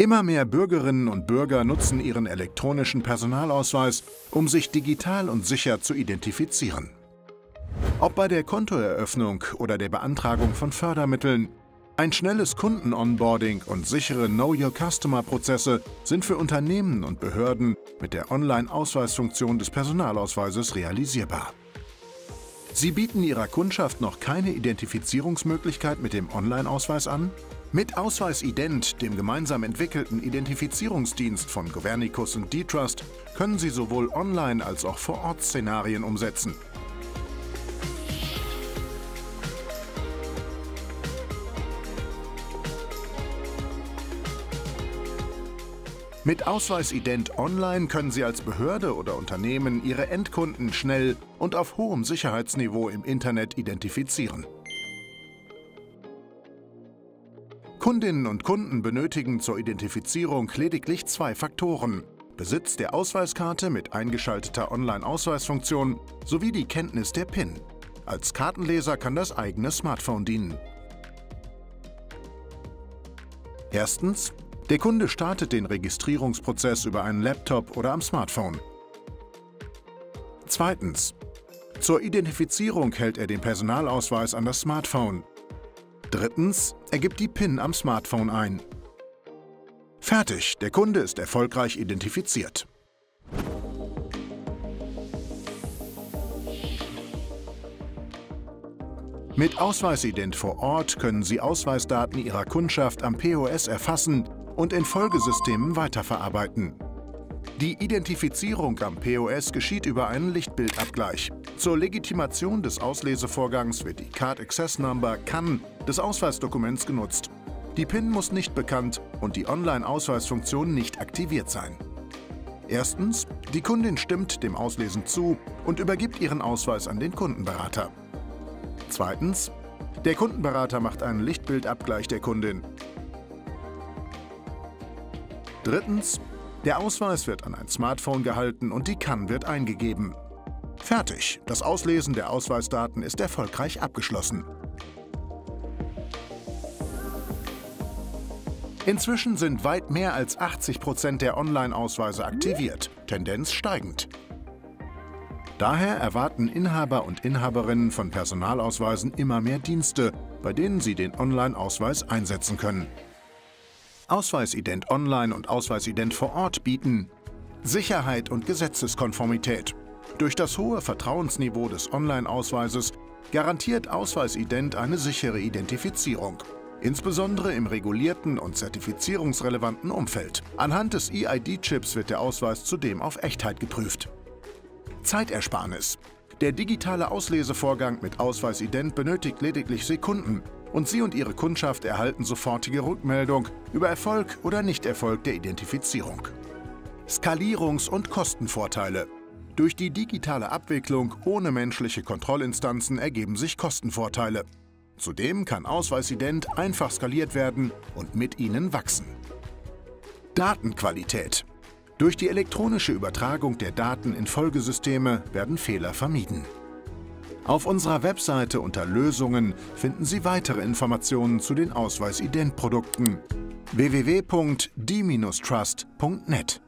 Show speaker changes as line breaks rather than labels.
Immer mehr Bürgerinnen und Bürger nutzen ihren elektronischen Personalausweis, um sich digital und sicher zu identifizieren. Ob bei der Kontoeröffnung oder der Beantragung von Fördermitteln, ein schnelles Kunden-Onboarding und sichere Know-Your-Customer-Prozesse sind für Unternehmen und Behörden mit der Online-Ausweisfunktion des Personalausweises realisierbar. Sie bieten Ihrer Kundschaft noch keine Identifizierungsmöglichkeit mit dem Online-Ausweis an? Mit Ausweis Ident, dem gemeinsam entwickelten Identifizierungsdienst von Governicus und D-Trust, können Sie sowohl Online- als auch Vor-Ort-Szenarien umsetzen. Mit Ausweisident Online können Sie als Behörde oder Unternehmen Ihre Endkunden schnell und auf hohem Sicherheitsniveau im Internet identifizieren. Kundinnen und Kunden benötigen zur Identifizierung lediglich zwei Faktoren. Besitz der Ausweiskarte mit eingeschalteter Online-Ausweisfunktion sowie die Kenntnis der PIN. Als Kartenleser kann das eigene Smartphone dienen. Erstens der Kunde startet den Registrierungsprozess über einen Laptop oder am Smartphone. Zweitens. Zur Identifizierung hält er den Personalausweis an das Smartphone. Drittens. Er gibt die PIN am Smartphone ein. Fertig, der Kunde ist erfolgreich identifiziert. Mit Ausweisident vor Ort können Sie Ausweisdaten Ihrer Kundschaft am POS erfassen und in Folgesystemen weiterverarbeiten. Die Identifizierung am POS geschieht über einen Lichtbildabgleich. Zur Legitimation des Auslesevorgangs wird die Card Access Number CAN des Ausweisdokuments genutzt. Die PIN muss nicht bekannt und die Online-Ausweisfunktion nicht aktiviert sein. Erstens, die Kundin stimmt dem Auslesen zu und übergibt ihren Ausweis an den Kundenberater. Zweitens, der Kundenberater macht einen Lichtbildabgleich der Kundin. Drittens, der Ausweis wird an ein Smartphone gehalten und die CAN wird eingegeben. Fertig, das Auslesen der Ausweisdaten ist erfolgreich abgeschlossen. Inzwischen sind weit mehr als 80 Prozent der Online-Ausweise aktiviert, Tendenz steigend. Daher erwarten Inhaber und Inhaberinnen von Personalausweisen immer mehr Dienste, bei denen sie den Online-Ausweis einsetzen können. Ausweisident Online und Ausweisident vor Ort bieten Sicherheit und Gesetzeskonformität. Durch das hohe Vertrauensniveau des Online-Ausweises garantiert Ausweisident eine sichere Identifizierung, insbesondere im regulierten und zertifizierungsrelevanten Umfeld. Anhand des EID-Chips wird der Ausweis zudem auf Echtheit geprüft. Zeitersparnis. Der digitale Auslesevorgang mit Ausweisident benötigt lediglich Sekunden und Sie und Ihre Kundschaft erhalten sofortige Rückmeldung über Erfolg oder Nichterfolg der Identifizierung. Skalierungs- und Kostenvorteile. Durch die digitale Abwicklung ohne menschliche Kontrollinstanzen ergeben sich Kostenvorteile. Zudem kann Ausweisident einfach skaliert werden und mit ihnen wachsen. Datenqualität. Durch die elektronische Übertragung der Daten in Folgesysteme werden Fehler vermieden. Auf unserer Webseite unter Lösungen finden Sie weitere Informationen zu den Ausweisident-Produkten www.d-trust.net.